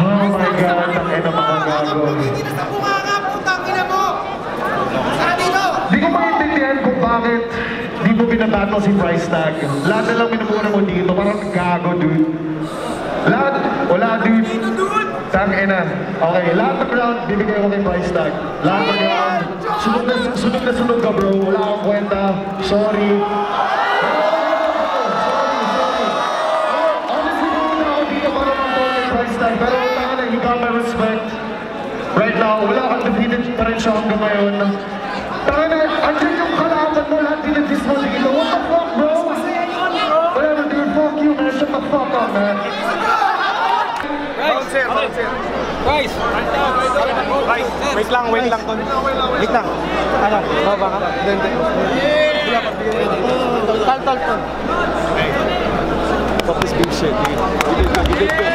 Oh my God, ang ina mga gago. Hindi na sa mukha ka, putang ina mo! Saka dito! Di ko maintindihan kung bakit di mo binabato si price tag. Lahat na lang minumuna mo dito, parang gago, dude. Lahat, wala, dude. Tang ina. Okay, lahat ng ground, bibigay ko kay price tag. Lahat ng ground, sunod na, sunod na sunod ka, bro. Wala akong kwenta. Sorry. Pero tanga na, he got my respect. Right now, wala kang defeated pa rin siya hanggang ngayon. Tanga na, andyan yung kalaban mo, lahat dinadis mo dito. What the fuck, bro? Whatever, dude, fuck you, man. Shut the fuck up, man. Guys! Guys! Wait lang, wait lang. Ton. Wait lang. Ano? Baba ka? Hindi. Tal, tal, tal. Fuck this big shit, dude. You did good, you did good.